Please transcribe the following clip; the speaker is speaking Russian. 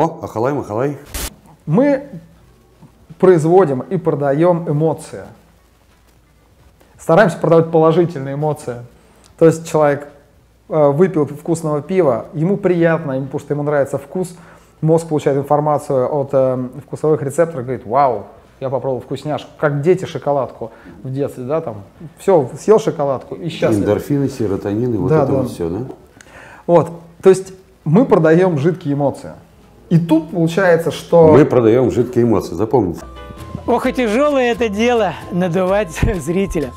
О, ахалай, махалай. Мы производим и продаем эмоции. Стараемся продавать положительные эмоции. То есть человек э, выпил вкусного пива, ему приятно, ему, потому что ему нравится вкус, мозг получает информацию от э, вкусовых рецепторов, говорит, вау, я попробовал вкусняшку, как дети шоколадку в детстве, да, там, все, съел шоколадку и счастлив. Эндорфины, серотонины, вот Да, это да. вот все, да? Вот, то есть мы продаем жидкие эмоции. И тут получается, что... Мы продаем жидкие эмоции, запомните. Ох и тяжелое это дело надувать зрителя.